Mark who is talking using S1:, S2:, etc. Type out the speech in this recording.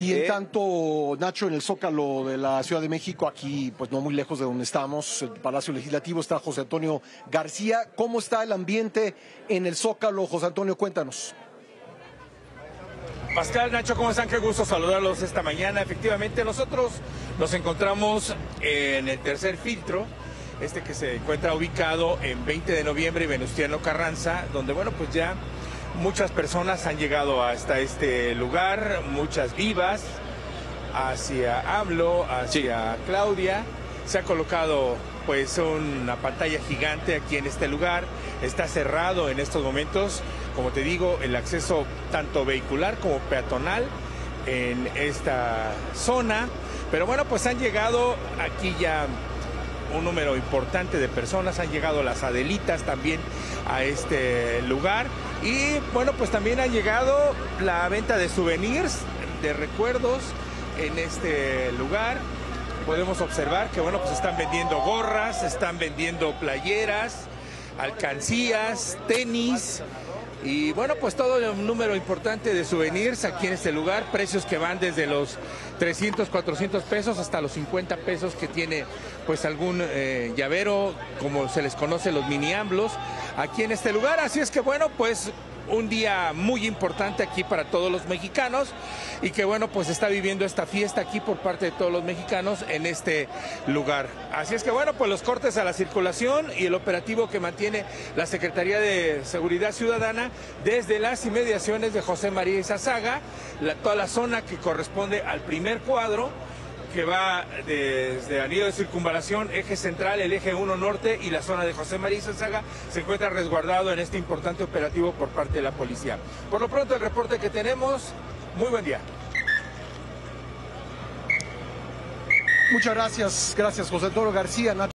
S1: Y en
S2: Eh,
S1: tanto, Nacho, en el Zócalo de la Ciudad de México, aquí, pues no muy lejos de donde estamos, el Palacio Legislativo, está José Antonio García. ¿Cómo está el ambiente en el Zócalo? José Antonio, cuéntanos.
S2: Pascal, Nacho, ¿cómo están? Qué gusto saludarlos esta mañana. Efectivamente, nosotros nos encontramos en el tercer filtro, este que se encuentra ubicado en 20 de noviembre y Venustiano Carranza, donde, bueno, pues ya muchas personas han llegado hasta este lugar, muchas vivas, hacia AMLO, hacia Claudia. Se ha colocado pues una pantalla gigante aquí en este lugar. Está cerrado en estos momentos, como te digo, el acceso tanto vehicular como peatonal en esta zona. Pero bueno, pues han llegado aquí ya un número importante de personas, han llegado las Adelitas también a este lugar y bueno, pues también ha llegado la venta de souvenirs, de recuerdos en este lugar. Podemos observar que bueno, pues están vendiendo gorras, están vendiendo playeras, alcancías, tenis, y bueno, pues todo un número importante de souvenirs aquí en este lugar, precios que van desde los 300, 400 pesos hasta los 50 pesos que tiene pues algún eh, llavero, como se les conoce los mini amblos, aquí en este lugar. Así es que bueno, pues un día muy importante aquí para todos los mexicanos y que bueno, pues está viviendo esta fiesta aquí por parte de todos los mexicanos en este lugar. Así es que bueno, pues los cortes a la circulación y el operativo que mantiene la Secretaría de Seguridad Ciudadana desde las inmediaciones de José María Izazaga, toda la zona que corresponde al primer cuadro que va desde anillo de circunvalación, eje central, el eje 1 norte y la zona de José María Izazaga se encuentra resguardado en este importante operativo por parte de la policía. Por lo pronto el reporte que tenemos, muy buen día.
S1: Muchas gracias, gracias José Antonio García.